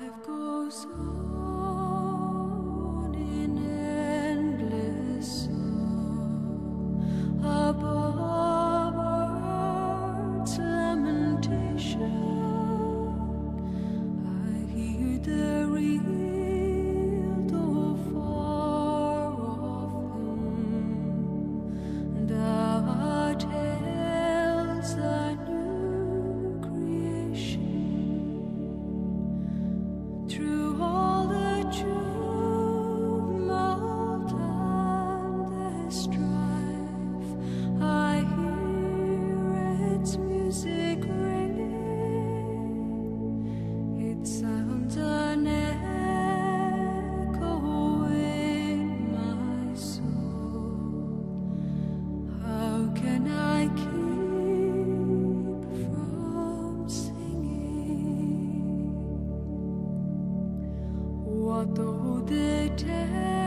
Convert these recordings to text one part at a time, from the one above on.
life goes on. what though the tempest.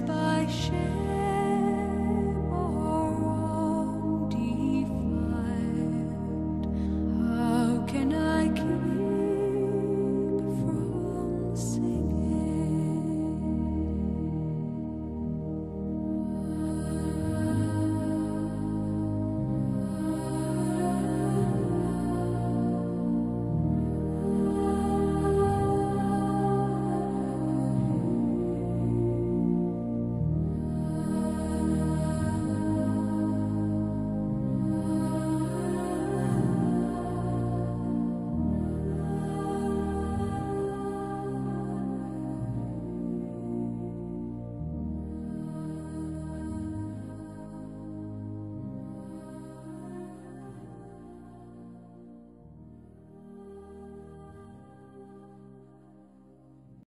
by shade.